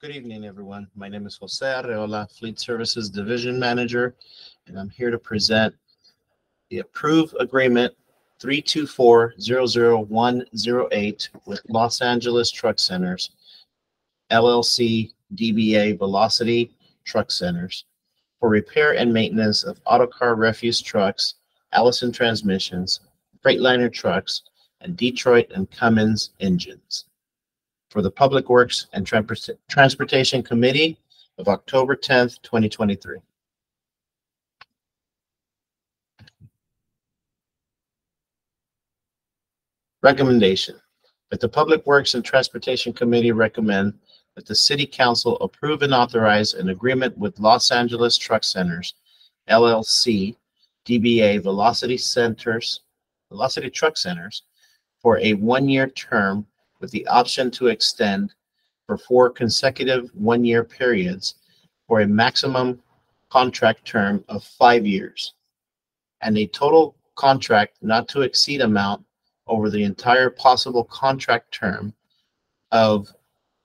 Good evening, everyone. My name is Jose Arreola, Fleet Services Division Manager, and I'm here to present the approved agreement 324-00108 with Los Angeles Truck Centers, LLC DBA Velocity Truck Centers for repair and maintenance of Autocar refuse trucks, Allison transmissions, Freightliner trucks, and Detroit and Cummins engines for the Public Works and Transport- Transportation Committee of October 10th, 2023. Recommendation that the Public Works and Transportation Committee recommend that the City Council approve and authorize an agreement with Los Angeles Truck Centers LLC, DBA Velocity Centers, Velocity Truck Centers for a one-year term with the option to extend for four consecutive one-year periods for a maximum contract term of five years and a total contract not to exceed amount over the entire possible contract term of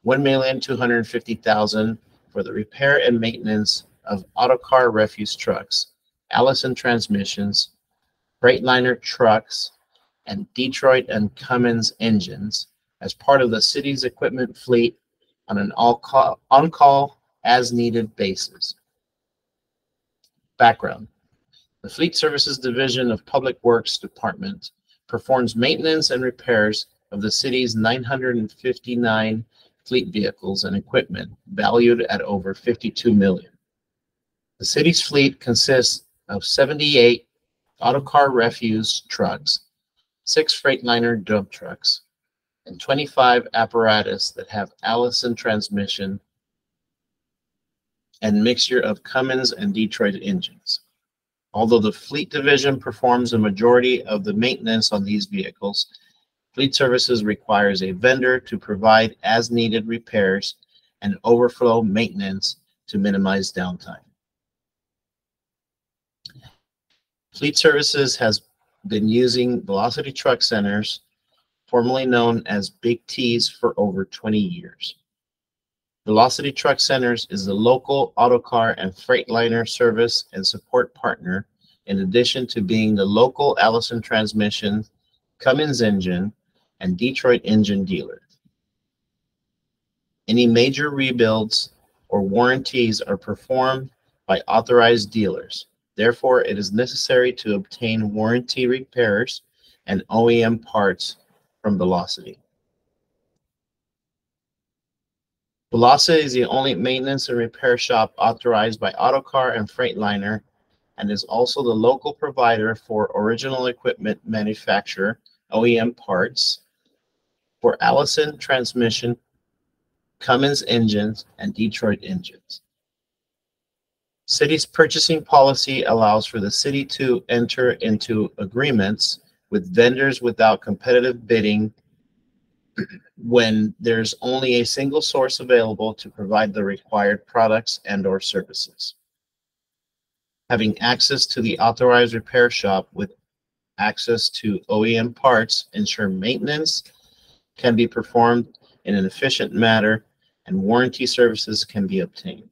one million two hundred and fifty thousand for the repair and maintenance of autocar refuse trucks, Allison transmissions, Freightliner trucks, and Detroit and Cummins engines as part of the city's equipment fleet on an all-call, on-call as-needed basis. Background. The Fleet Services Division of Public Works Department performs maintenance and repairs of the city's 959 fleet vehicles and equipment valued at over 52 million. The city's fleet consists of 78 autocar refuse trucks, six Freightliner dump trucks, and 25 apparatus that have Allison transmission and mixture of Cummins and Detroit engines. Although the fleet division performs a majority of the maintenance on these vehicles, Fleet Services requires a vendor to provide as-needed repairs and overflow maintenance to minimize downtime. Fleet Services has been using Velocity Truck Centers, formerly known as Big T's, for over 20 years. Velocity Truck Centers is the local autocar and Freightliner service and support partner, in addition to being the local Allison transmission, Cummins engine, and Detroit engine dealer. Any major rebuilds or warranties are performed by authorized dealers. Therefore, it is necessary to obtain warranty repairs and OEM parts from Velocity. Velocity is the only maintenance and repair shop authorized by Autocar and Freightliner and is also the local provider for original equipment manufacturer OEM parts for Allison transmission, Cummins engines, and Detroit engines. City's purchasing policy allows for the city to enter into agreements with vendors without competitive bidding when there's only a single source available to provide the required products and/or services. Having access to the authorized repair shop with access to OEM parts ensure maintenance can be performed in an efficient manner and warranty services can be obtained.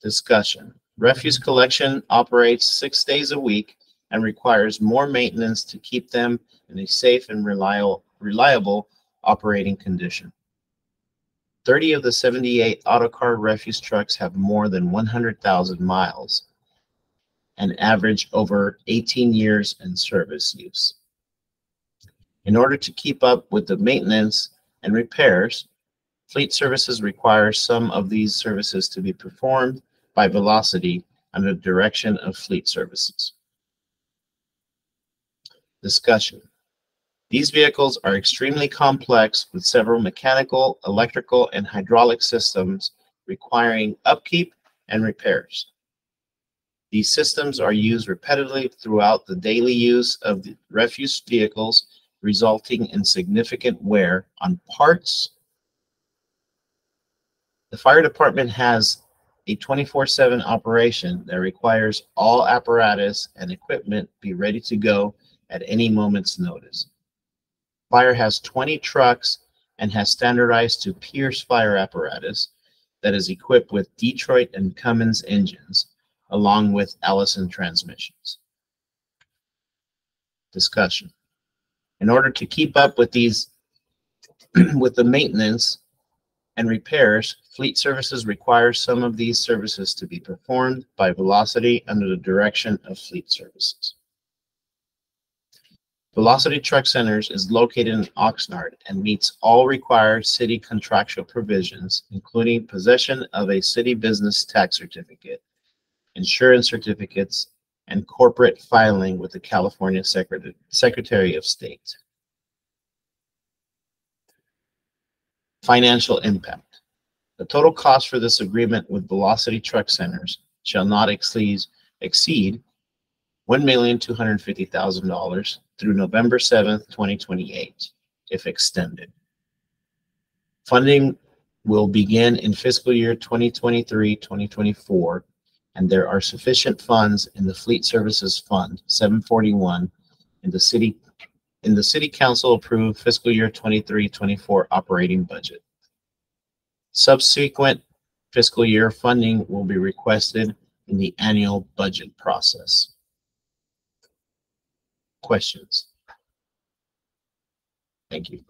Discussion. Refuse collection operates six days a week and requires more maintenance to keep them in a safe and reliable, reliable operating condition. 30 of the 78 autocar refuse trucks have more than 100,000 miles and average over 18 years in service use. In order to keep up with the maintenance and repairs, Fleet Services requires some of these services to be performed by Velocity under the direction of Fleet Services. Discussion. These vehicles are extremely complex with several mechanical, electrical, and hydraulic systems requiring upkeep and repairs. These systems are used repetitively throughout the daily use of the refuse vehicles, resulting in significant wear on parts. The fire department has a 24/7 operation that requires all apparatus and equipment be ready to go at any moment's notice. Fire has 20 trucks and has standardized to Pierce fire apparatus that is equipped with Detroit and Cummins engines, along with Allison transmissions. Discussion. In order to keep up with these, with the maintenance and repairs, Fleet Services requires some of these services to be performed by Velocity under the direction of Fleet Services. Velocity Truck Centers is located in Oxnard and meets all required city contractual provisions, including possession of a city business tax certificate, insurance certificates, and corporate filing with the California Secret- Secretary of State. Financial impact. The total cost for this agreement with Velocity Truck Centers shall not exceed, exceed one million two hundred fifty thousand dollars through November seventh, twenty twenty-eight, if extended. Funding will begin in fiscal year 2023-2024, and there are sufficient funds in the Fleet Services Fund, seven forty-one, in the city, in the city council approved fiscal year 23-24 operating budget. Subsequent fiscal year funding will be requested in the annual budget process. Questions? Thank you.